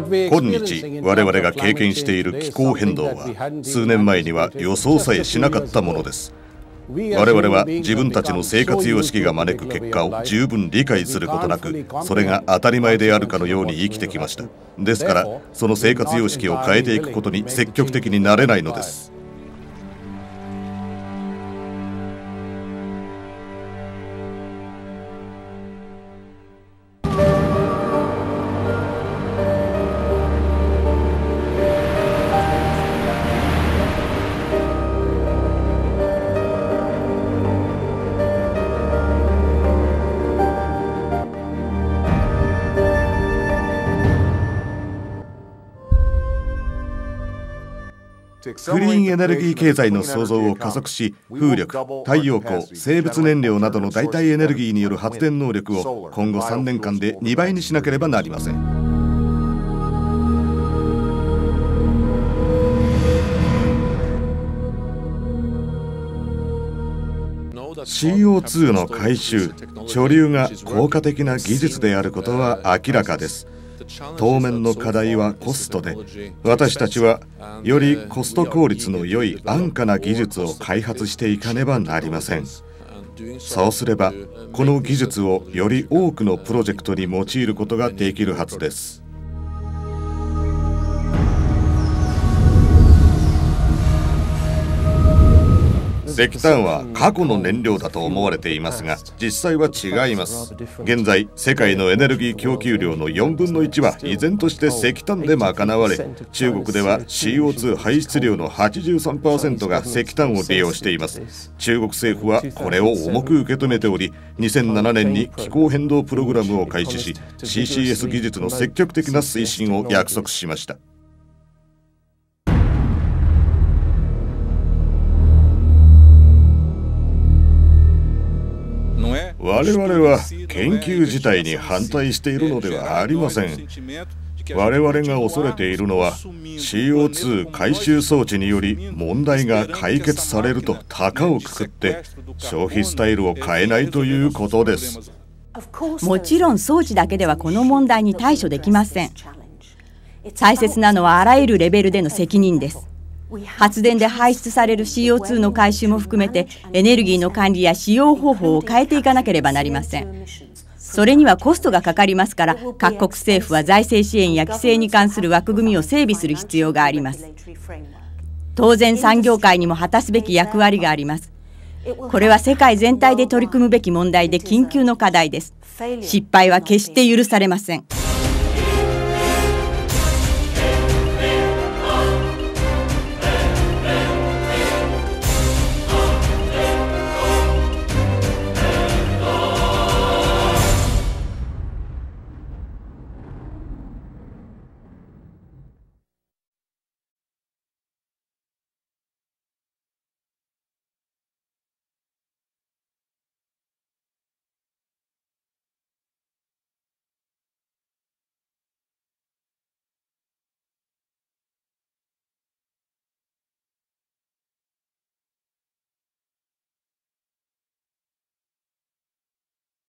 今日我々が経験している気候変動は数年前には予想さえしなかったものです我々は自分たちの生活様式が招く結果を十分理解することなくそれが当たり前であるかのように生きてきましたですからその生活様式を変えていくことに積極的になれないのですクリーンエネルギー経済の創造を加速し風力太陽光生物燃料などの代替エネルギーによる発電能力を今後3年間で2倍にしなければなりません。CO2 の回収貯留が効果的な技術であることは明らかです。当面の課題はコストで私たちはよりコスト効率の良い安価な技術を開発していかねばなりません。そうすればこの技術をより多くのプロジェクトに用いることができるはずです。石炭は過去の燃料だと思われていますが実際は違います。現在世界のエネルギー供給量の4分の1は依然として石炭で賄われ中国では CO2 排出量の83%が石炭を利用しています。中国政府はこれを重く受け止めており2007年に気候変動プログラムを開始し CCS 技術の積極的な推進を約束しました。我々は研究自体に反対しているのではありません。我々が恐れているのは CO2 回収装置により問題が解決されると高をくくって消費スタイルを変えないということです。もちろん装置だけではこの問題に対処できません。大切なのはあらゆるレベルでの責任です。発電で排出される CO2 の回収も含めてエネルギーの管理や使用方法を変えていかなければなりません。それにはコストがかかりますから各国政府は財政支援や規制に関する枠組みを整備する必要があります。当然産業界にも果たすべき役割があります。これは世界全体で取り組むべき問題で緊急の課題です。失敗は決して許されません。